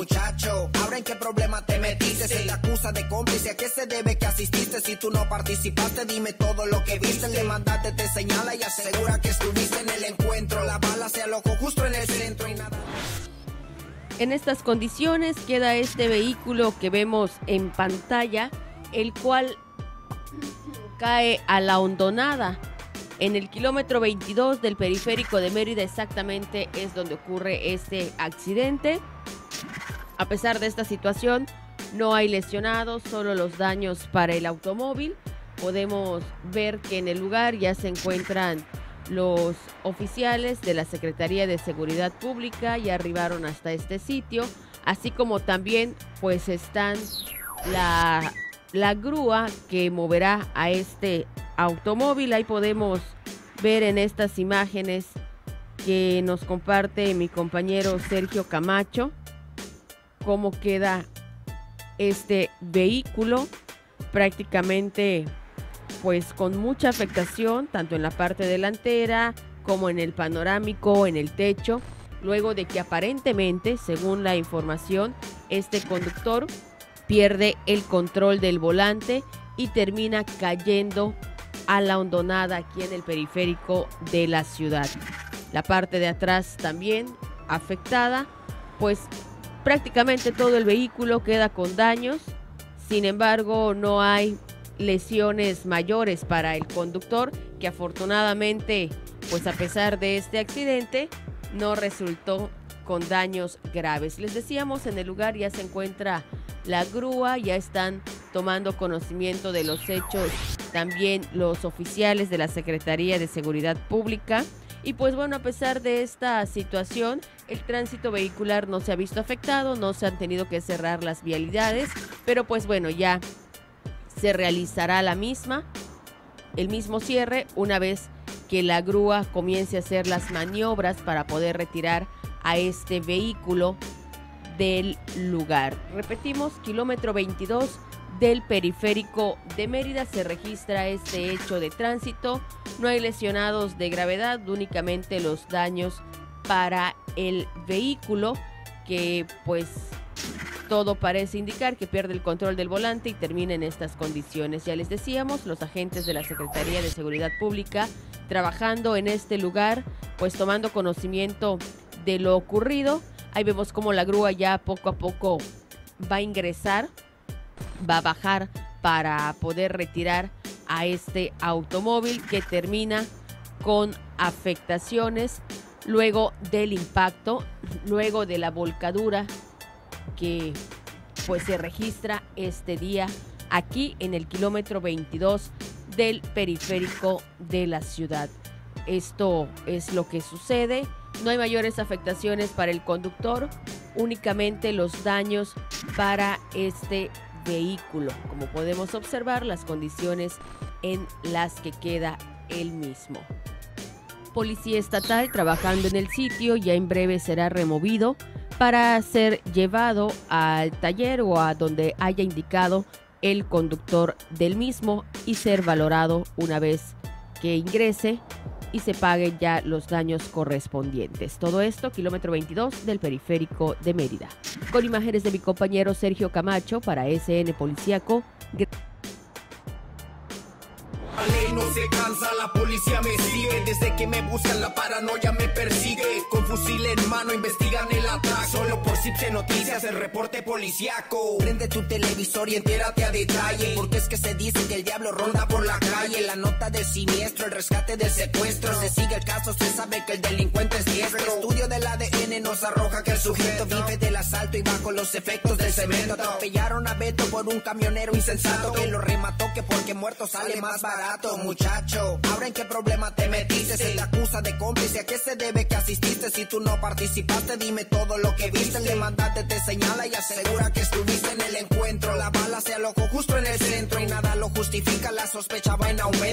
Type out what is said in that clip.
muchacho. Ahora en qué problema te metiste, se te acusa de cómplice. ¿A qué se debe que asististe si tú no participaste? Dime todo lo que viste. El demandante te señala y asegura que estuviste en el encuentro. La bala se alojó justo en el centro y nada. En estas condiciones queda este vehículo que vemos en pantalla, el cual cae a la hondonada. En el kilómetro 22 del periférico de Mérida exactamente es donde ocurre este accidente. A pesar de esta situación, no hay lesionados, solo los daños para el automóvil. Podemos ver que en el lugar ya se encuentran los oficiales de la Secretaría de Seguridad Pública, ya arribaron hasta este sitio, así como también pues están la la grúa que moverá a este automóvil. Ahí podemos ver en estas imágenes que nos comparte mi compañero Sergio Camacho cómo queda este vehículo prácticamente pues con mucha afectación tanto en la parte delantera como en el panorámico, en el techo, luego de que aparentemente, según la información, este conductor pierde el control del volante y termina cayendo a la hondonada aquí en el periférico de la ciudad. La parte de atrás también afectada, pues prácticamente todo el vehículo queda con daños. Sin embargo, no hay lesiones mayores para el conductor, que afortunadamente, pues a pesar de este accidente, no resultó con daños graves. Les decíamos, en el lugar ya se encuentra la grúa, ya están tomando conocimiento de los hechos también los oficiales de la Secretaría de Seguridad Pública. Y pues bueno, a pesar de esta situación, el tránsito vehicular no se ha visto afectado, no se han tenido que cerrar las vialidades, pero pues bueno, ya se realizará la misma, el mismo cierre una vez que la grúa comience a hacer las maniobras para poder retirar a este vehículo del lugar. Repetimos, kilómetro 22 del periférico de Mérida se registra este hecho de tránsito. No hay lesionados de gravedad, únicamente los daños para el vehículo que pues todo parece indicar que pierde el control del volante y termina en estas condiciones. Ya les decíamos, los agentes de la Secretaría de Seguridad Pública trabajando en este lugar, pues tomando conocimiento de lo ocurrido Ahí vemos cómo la grúa ya poco a poco va a ingresar, va a bajar para poder retirar a este automóvil que termina con afectaciones luego del impacto, luego de la volcadura que pues se registra este día aquí en el kilómetro 22 del periférico de la ciudad. Esto es lo que sucede no hay mayores afectaciones para el conductor, únicamente los daños para este vehículo. Como podemos observar, las condiciones en las que queda el mismo. Policía estatal trabajando en el sitio ya en breve será removido para ser llevado al taller o a donde haya indicado el conductor del mismo y ser valorado una vez que ingrese y se paguen ya los daños correspondientes. Todo esto, kilómetro 22 del periférico de Mérida. Con imágenes de mi compañero Sergio Camacho para SN Policiaco se cansa, la policía me sigue. Desde que me buscan, la paranoia me persigue. Con fusil en mano, investigan el atraco. Solo por Cipse Noticias, el reporte policiaco. Prende tu televisor y entérate a detalle. Porque es que se dice que el diablo ronda por la calle. La nota del siniestro, el rescate del secuestro. Se sigue el caso, se sabe que el delincuente es diestro. Nos arroja que el sujeto vive del asalto y bajo los efectos del cemento. Atropellaron a Beto por un camionero insensato que lo remató, que porque muerto sale más barato muchacho. Ahora en qué problema te metiste, se te acusa de cómplice. ¿A qué se debe que asististe si tú no participaste? Dime todo lo que viste. El demandante te señala y asegura que estuviste en el encuentro. La bala se alojó justo en el centro y nada lo justifica. La sospecha va en aumento.